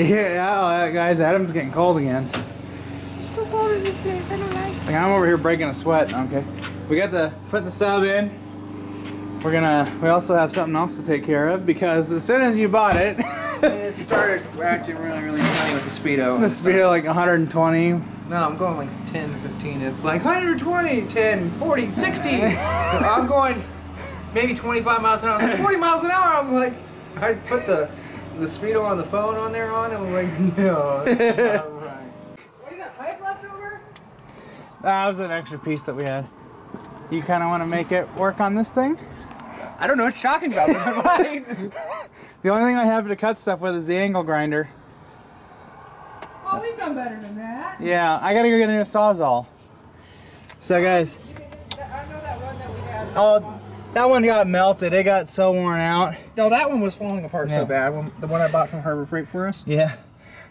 oh, yeah, guys, Adam's getting cold again. Still cold in this place. I don't like. Like I'm over here breaking a sweat. Okay, we got the put the sub in. We're gonna. We also have something else to take care of because as soon as you bought it, It started acting really, really funny with the speedo. the speed of like 120. No, I'm going like 10, 15. It's like 120, 10, 40, 60. I'm going maybe 25 miles an hour. Like 40 miles an hour. I'm like, I put the the speedo on the phone on there on, and we're like, no, that's not right. What, you got pipe left over? That was an extra piece that we had. You kind of want to make it work on this thing? I don't know what you're talking about, but. The only thing I have to cut stuff with is the angle grinder. oh, we've done better than that. Yeah, I gotta go get a new sawzall. So guys, I know that one that we had. oh, that one got melted. It got so worn out. No, that one was falling apart Yeah. so bad. When- The one I bought from Harbor Freight for us. Yeah.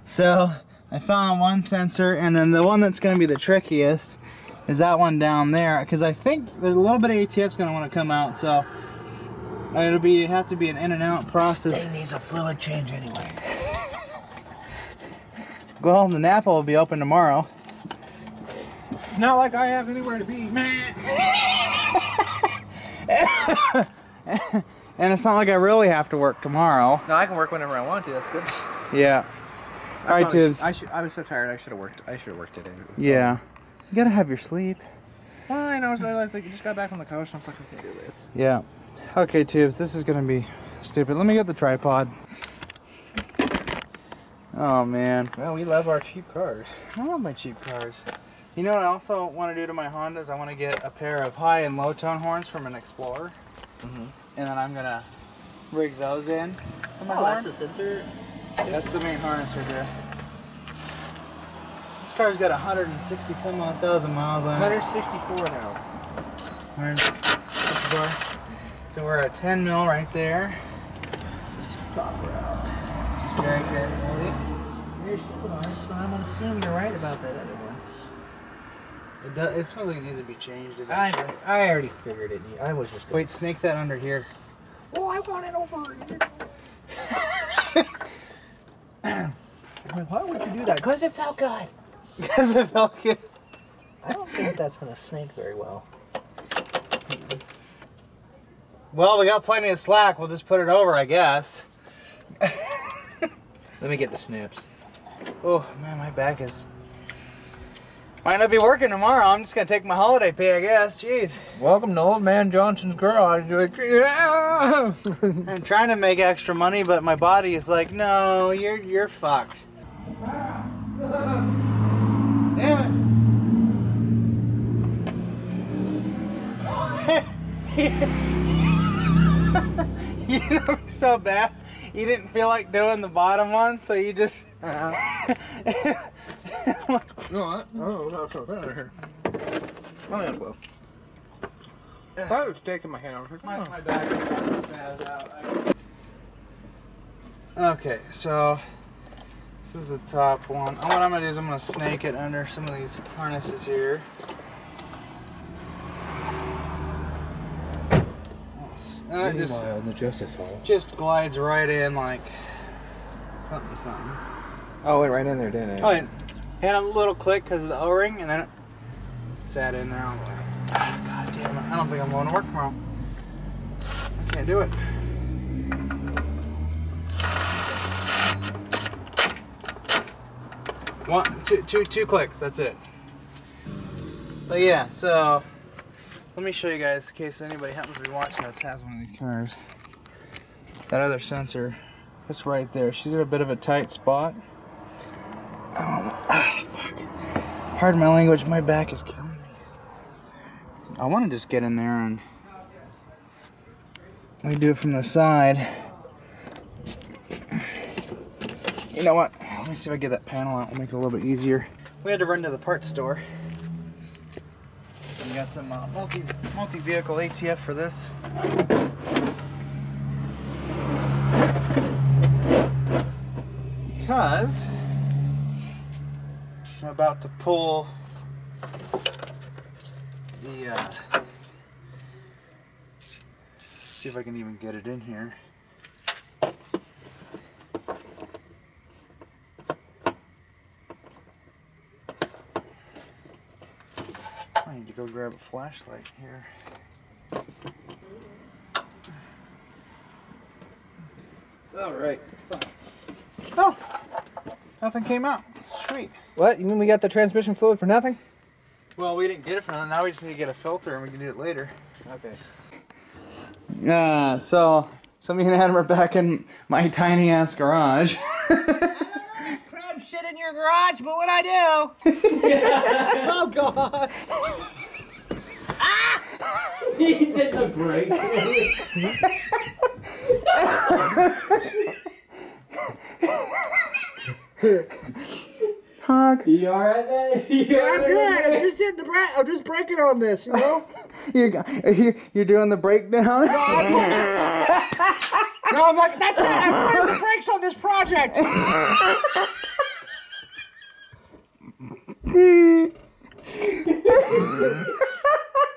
So I found one sensor, and then the one that's going to be the trickiest is that one down there, because I think there's a little bit of ATF's going to want to come out. So it'll be have to be an in and out process. It needs a fluid change anyway. Well, the Napa will be open tomorrow. Not like I have anywhere to be. And it's not like I really have to work tomorrow. No, I can work whenever I want to. That's good. Yeah. All right, sh- I should. I was so tired. I should have worked. I should have worked today. Yeah. You gotta have your sleep. Fine. I was. I was like, just got back on the couch. and I'm like, I do this. Yeah. Okay, Tubes, this is gonna be stupid. Let me get the tripod. Oh man. Well, we love our cheap cars. I love my cheap cars. You know what I also want to do to my Honda is I want to get a pair of high and low tone horns from an Explorer. Mhm. And then I'm gonna rig those in. Oh, horn. that's a sensor. That's the main harness right there. This car's got 160 some odd thousand miles on it. 164 now. 164. So we're at 10 mil right there. Just pop her out. Very carefully. There's foot on it, so I'm gonna assume you're right about that other one. It does. It smells like it needs to be changed. I eventually. I already figured it. I was just. Wait, snake that under here. Oh, I want it over here. Like, why would you do that? Because it felt good. Because it felt good. I don't think that's gonna snake very well. Well, we got plenty of slack. We'll just put it over, I guess. Let me get the snips. Oh man, my back is. Might not be working tomorrow. I'm just gonna take my holiday pay, I guess. Jeez. Welcome to Old Man Johnson's garage. You're like, yeah. I'm trying to make extra money, but my body is like, no, you're you're fucked. Damn it. you know so bad. You didn't feel like doing the bottom one, so you just uh-huh. No, I, oh, that's so bad here. Oh, yeah, well. I was taking my hand. I was like, My, oh. my back is spaz out. Okay, so this is the top one. And what I'm gonna do is I'm gonna snake it under some of these harnesses here. And it just, in the Justice Hall. just glides right in like something, something. Oh, went right in there, didn't it? Oh, and had a little click because of the O-ring, and then it sat in there. Ah, God damn it! I don't think I'm going to work tomorrow. I can't do it. One, two, two, two clicks. That's it. But yeah, so let me show you guys in case anybody happens to be watching this has one of these cars. That other sensor, it's right there. She's in a bit of a tight spot. Fuck. Pardon my language, my back is killing me. I want to just get in there and we do it from the side. You know what? Let me see if I get that panel out. We'll make it a little bit easier. We had to run to the parts store. We got some uh, multi multi vehicle ATF for this. Because I'm about to pull the, uh, see if I can even get it in here. I need to go grab a flashlight here. All right. Oh, nothing came out. Sweet. What? You mean we got the transmission fluid for nothing? Well, we didn't get it for nothing. Now we just need to get a filter and we can do it later. Okay. Yeah, so, so me and Adam are back in my tiny ass garage. I don't know if you crab shit in your garage, but what I do? oh God! ah! He's in the break. Honk. You alright, man? You Yeah, I'm alright, good. I'm just hitting the break. I'm just breaking on this, you know. You're, you're, you're doing the breakdown? no, I'm like, that's it. I'm putting the brakes on this project.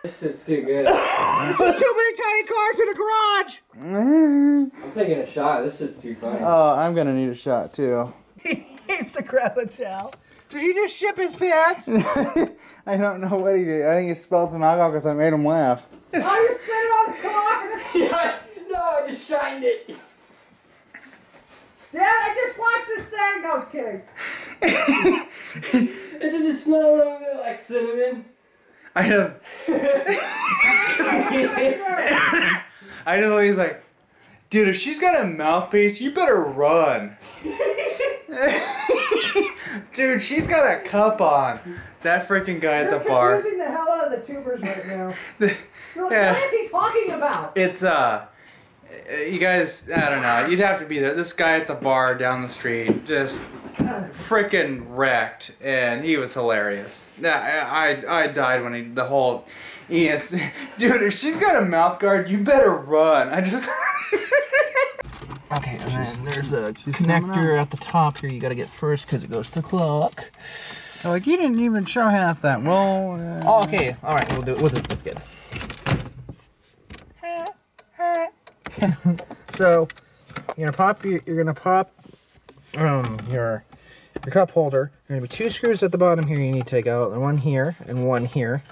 This is too good. There's too many tiny cars in the garage. I'm taking a shot. This is too funny. oh, I'm gonna need a shot too. He hates the crab towel. Did you just ship his pants? I don't know what he did. I think he spilled some alcohol because I made him laugh. Oh, you spit it on the car? Yeah, no, I just shined it. Yeah, I just watched this thing. No, I was kidding. It just smell a little bit like cinnamon. I know. I just always like, dude, if she's got a mouthpiece, you better run. Dude, she's got a cup on. That freaking guy at the bar. You're confusing the hell out of the tubers right now. The- You're like, Yeah. what is he talking about? It's uh, you guys, I don't know. You'd have to be there. This guy at the bar down the street just freaking wrecked, and he was hilarious. Yeah, I, I I died when he the whole. Yes, dude. If she's got a mouth guard, you better run. I just. Okay, and then there's a connector at the top here you gotta get first because it goes to the clock. like you didn't even show half that. Well. Uh, Oh, okay. All right, we'll do it. We'll do it. That's good. so, you're gonna pop. Your, you're gonna pop um your your cup holder. There are gonna be two screws at the bottom here. You need to take out, and one here and one here.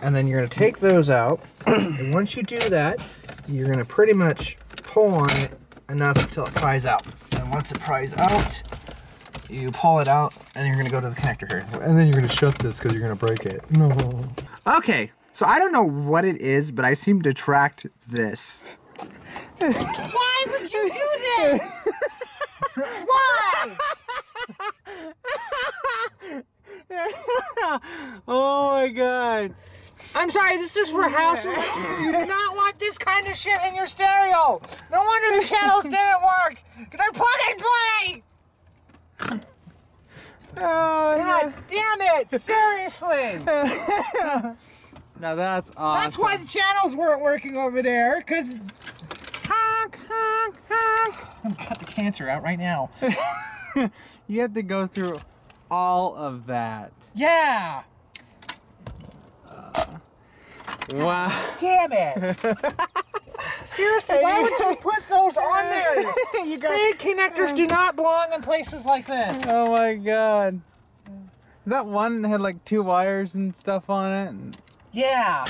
And then you're gonna take those out. and once you do that, you're gonna pretty much pull on it enough until it pries out. And once it pries out, you pull it out, and you're gonna go to the connector here. And then you're gonna shut this because you're gonna break it. No. Okay, so I don't know what it is, but I seem to tract this. Why would you do this? Why? oh my god. I'm sorry, this is for house. You do not want this kind of shit in your stereo. No wonder the channels didn't work. 'cause They're plug and play. Oh, God damn it! Seriously. now that's awesome. That's why the channels weren't working over there. Cause Honk, honk, honk. I'm cut the cancer out right now. You have to go through all of that. Yeah. Wow. Damn it. Seriously, why would you put those on there? You Speed connectors do not belong in places like this. Oh my god. That one had like two wires and stuff on it. and- Yeah.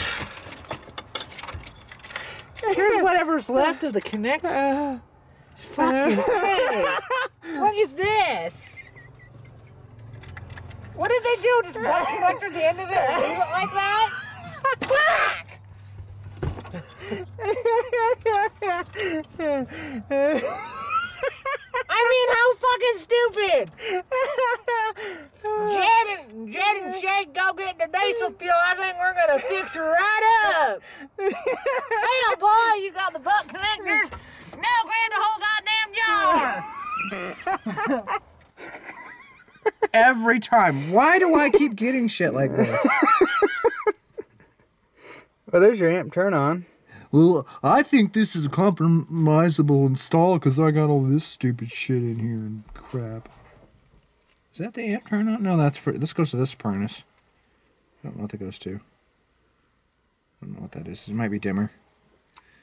Here's whatever's left of the connector. Uh, fucking hey. What is this? What did they do? Just one connector at the end of it and leave it like that? I mean, how fucking stupid! Jed and Jed and Jake go get the diesel fuel. I think we're gonna fix it right up. Hell, boy, you got the butt connectors. Now grab the whole goddamn jar. Every time. Why do I keep getting shit like this? Oh, there's your amp turn on. Well, I think this is a compromisable install because I got all this stupid shit in here and crap. Is that the amp turn on? No, that's for this goes to this furnace. I don't know what that goes to. I don't know what that is. It might be dimmer.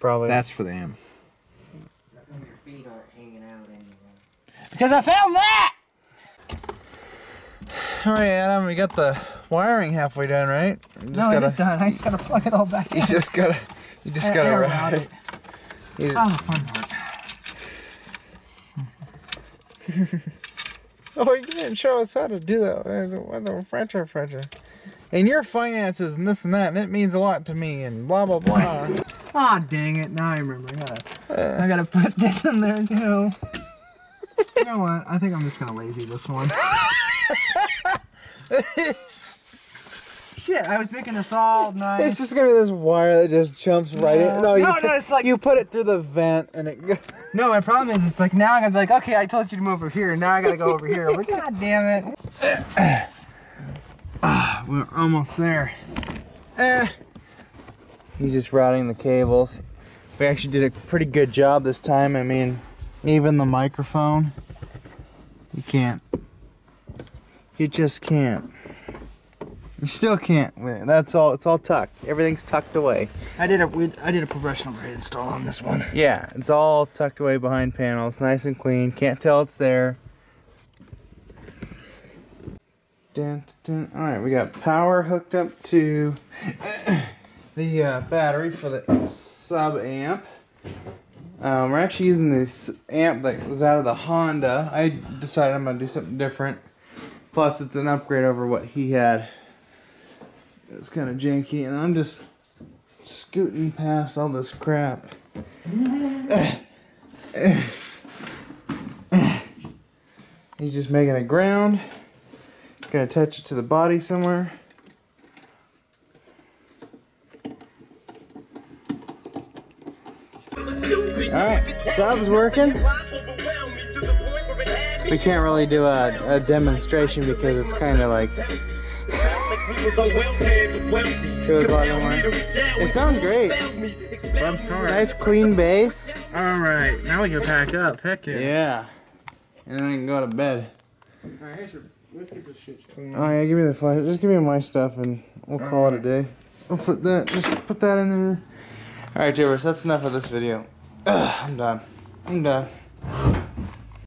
Probably. That's for the amp. Your feet aren't hanging out anymore? Because I found that! All right, Adam, we got the wiring halfway done, right? Just no, gotta, it is done. I just gotta plug it all back in. You just gotta, you just And- gotta and route it. You- Oh, fun part. Oh, you didn't show us how to do that. uh, The, French or French. And your finances and this and that, and it means a lot to me, and blah blah blah. Ah, dang it. Now I remember. I gotta, I gotta put this in there too. you know what? I think I'm just gonna lazy this one. Shit, I was making this all nice. it's just gonna be this wire that just jumps right in. No, you no, put, no, it's like- you put it through the vent, and it. go- No, my problem is, it's like now I gotta be like, okay, I told you to move over here, and now I gotta go over here. I'm like, god damn it. Ah, we're almost there. Eh. He's just routing the cables. We actually did a pretty good job this time. I mean, even the microphone, you can't. You just can't. You still can't. Wait, That's all. It's all tucked. Everything's tucked away. I did a we, I did a professional grade install on this one. Yeah, it's all tucked away behind panels, nice and clean. Can't tell it's there. Dun, dun. All right, we got power hooked up to the uh, battery for the sub amp. Um, we're actually using this amp that was out of the Honda. I decided I'm gonna do something different. Plus, it's an upgrade over what he had. It's kind of janky, and I'm just scooting past all this crap. He's just making a ground. Gonna attach it to the body somewhere. Alright, sub's working. We can't really do a, a demonstration because it's kind of like two o'clock in the morning. It sounds great. I'm sorry. Nice clean bass. All right, now we can pack up. Heck yeah. Yeah. And then we can go to bed. All right, here's your. Let's get this shit clean. Oh yeah, give me the flash. Just give me my stuff and we'll call it a day. We'll put that. Just put that in there. All right, Javers. That's enough of this video. Ugh, I'm done. I'm done.